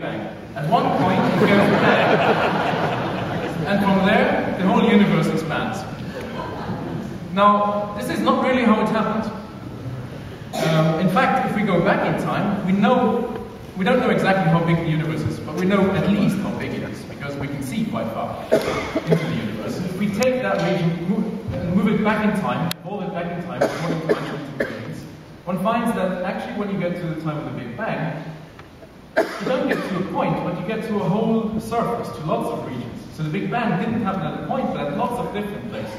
At one point, it goes there, and from there, the whole universe expands. Now, this is not really how it happened. Um, in fact, if we go back in time, we know we don't know exactly how big the universe is, but we know at least how big it is because we can see quite far into the universe. If we take that region move, and move it back in time, hold it back in time, one finds that actually when you get to the time of the Big Bang, you don't get to a point, but you get to a whole surface, to lots of regions. So the Big Bang didn't happen at a point, but at lots of different places.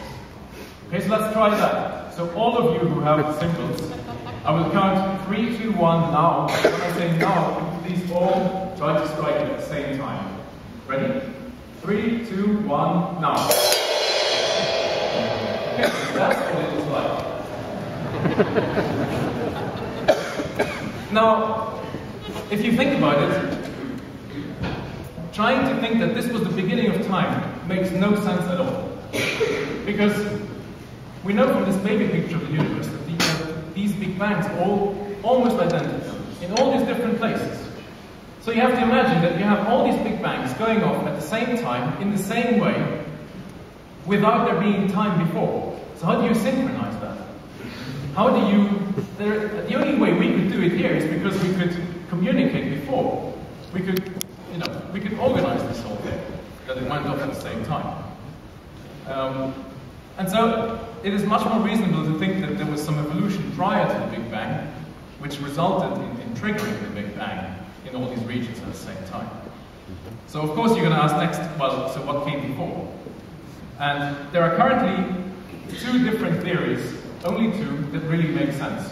Okay, so let's try that. So all of you who have cymbals, I will count three, two, one, now. When I say now, please all try to strike at the same time. Ready? Three, two, one, now. Okay, so that's what it looks like. now, if you think about it, trying to think that this was the beginning of time makes no sense at all. Because we know from this baby picture of the universe that these, these big bangs are all almost identical in all these different places. So you have to imagine that you have all these big bangs going off at the same time, in the same way, without there being time before. So how do you synchronize that? How do you... There, the only way we could do it here is because we could communicate before. We could, you know, we could organize this whole thing, that it went off at the same time. Um, and so it is much more reasonable to think that there was some evolution prior to the Big Bang, which resulted in, in triggering the Big Bang in all these regions at the same time. So of course you're going to ask next, well, so what came before? And there are currently two different theories, only two, that really make sense.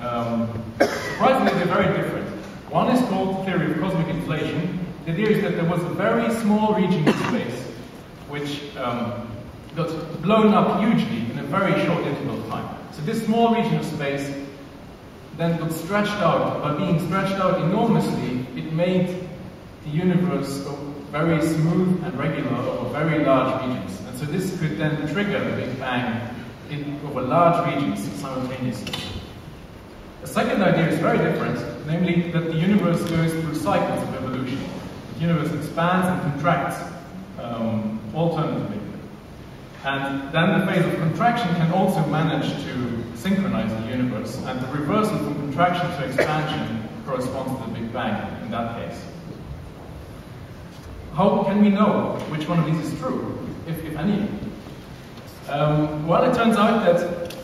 Um, surprisingly, they're very different. One is called theory of cosmic inflation. The idea is that there was a very small region in space which um, got blown up hugely in a very short interval of time. So this small region of space then got stretched out. By being stretched out enormously, it made the universe very smooth and regular over very large regions. And so this could then trigger the Big Bang in, over large regions simultaneously. The second idea is very different, namely that the universe goes through cycles of evolution. The universe expands and contracts um, alternatively. And then the phase of contraction can also manage to synchronize the universe, and the reversal from contraction to expansion corresponds to the Big Bang in that case. How can we know which one of these is true, if, if any? Um, well, it turns out that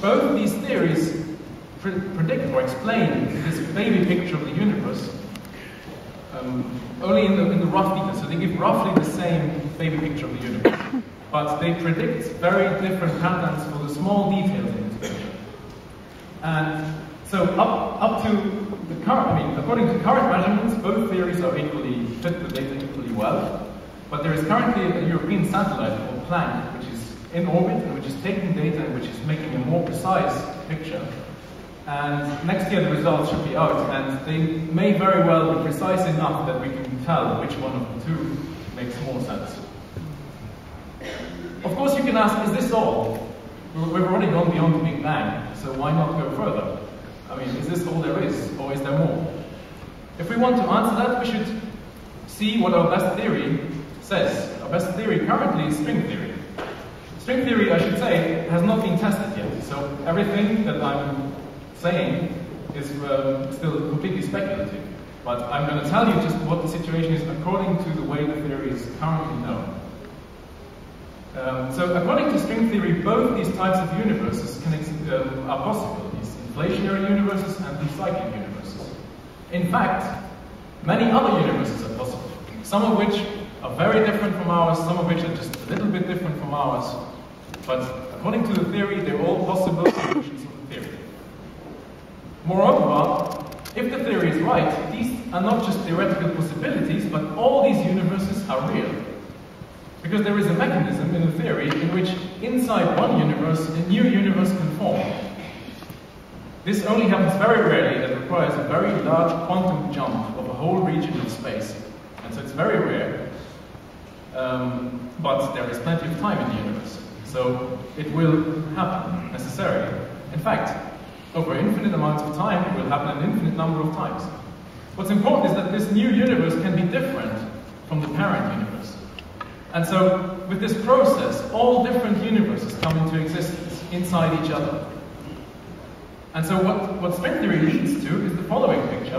both these theories predict or explain this baby picture of the universe um, only in the, in the rough details. So they give roughly the same baby picture of the universe, but they predict very different patterns for the small details in this picture. And so up, up to the current, I mean, according to current measurements, both theories are equally, fit the data equally well. But there is currently a European satellite called Planck, which is in orbit and which is taking data and which is making a more precise picture. And next year the results should be out, and they may very well be precise enough that we can tell which one of the two makes more sense. Of course, you can ask, is this all? We've already gone beyond the Big Bang, so why not go further? I mean, is this all there is, or is there more? If we want to answer that, we should see what our best theory says. Our best theory currently is string theory. String theory, I should say, has not been tested yet, so everything that I'm saying is um, still completely speculative. But I'm going to tell you just what the situation is according to the way the theory is currently known. Um, so according to string theory, both these types of universes can, um, are possible, these inflationary universes and these cyclic universes. In fact, many other universes are possible, some of which are very different from ours, some of which are just a little bit different from ours. But according to the theory, they're all possible solutions. Moreover, if the theory is right, these are not just theoretical possibilities, but all these universes are real. Because there is a mechanism in the theory in which inside one universe, a new universe can form. This only happens very rarely and requires a very large quantum jump of a whole region of space. And so it's very rare. Um, but there is plenty of time in the universe. So it will happen necessarily. In fact, over infinite amounts of time, it will happen an infinite number of times. What's important is that this new universe can be different from the parent universe. And so, with this process, all different universes come into existence inside each other. And so what, what string theory leads to is the following picture,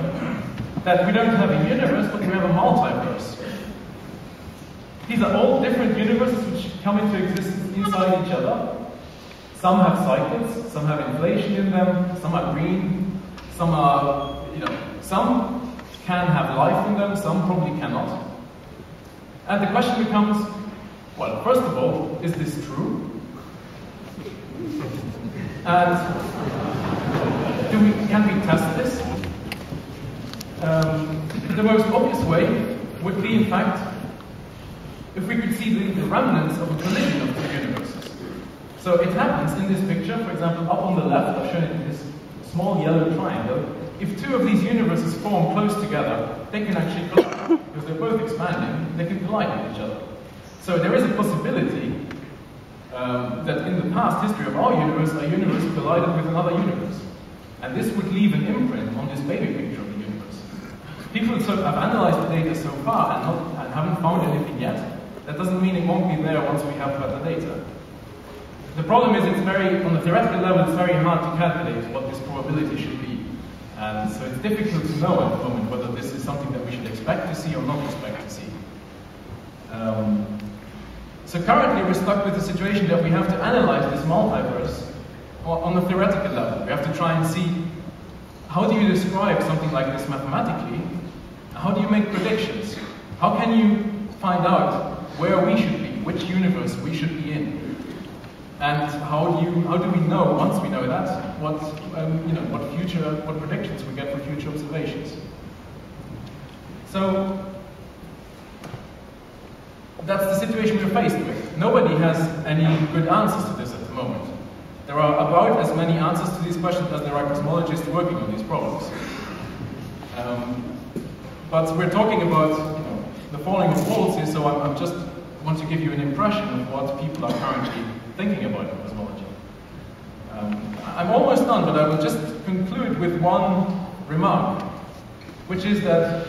that we don't have a universe, but we have a multiverse. These are all different universes which come into existence inside each other. Some have cycles, some have inflation in them, some are green, some are, you know, some can have life in them, some probably cannot. And the question becomes, well, first of all, is this true? And do we, can we test this? Um, the most obvious way would be, in fact, if we could see the, the remnants of a collision of. So it happens in this picture, for example, up on the left, I've shown it in this small yellow triangle. If two of these universes form close together, they can actually collide, because they're both expanding, they can collide with each other. So there is a possibility um, that in the past history of our universe, a universe collided with another universe. And this would leave an imprint on this baby picture of the universe. People have analyzed the data so far and, not, and haven't found anything yet. That doesn't mean it won't be there once we have the data. The problem is it's very, on the theoretical level, it's very hard to calculate what this probability should be. And so it's difficult to know at the moment whether this is something that we should expect to see or not expect to see. Um, so currently we're stuck with the situation that we have to analyze this multiverse on the theoretical level. We have to try and see how do you describe something like this mathematically? How do you make predictions? How can you find out where we should be, which universe we should be in? And how do you how do we know once we know that what um, you know what future what predictions we get for future observations? So that's the situation we're faced with. Nobody has any good answers to this at the moment. There are about as many answers to these questions as there are cosmologists working on these problems. Um, but we're talking about you know, the falling of walls here, so I'm, I'm, just want to give you an impression of what people are currently thinking about cosmology. Um, I'm almost done, but I will just conclude with one remark, which is that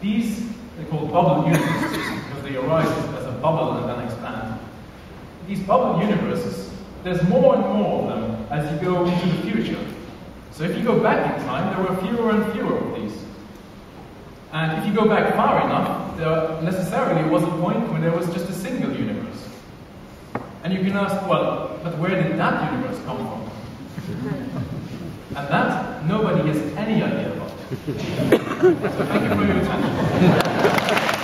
these they're called bubble universes because they arise as a bubble and then expand. These bubble universes, there's more and more of them as you go into the future. So if you go back in time, there were fewer and fewer of these. And if you go back far enough, there necessarily was a point when there was just a single universe. And you can ask, well, but where did that universe come from? and that, nobody has any idea about. so thank you for your attention.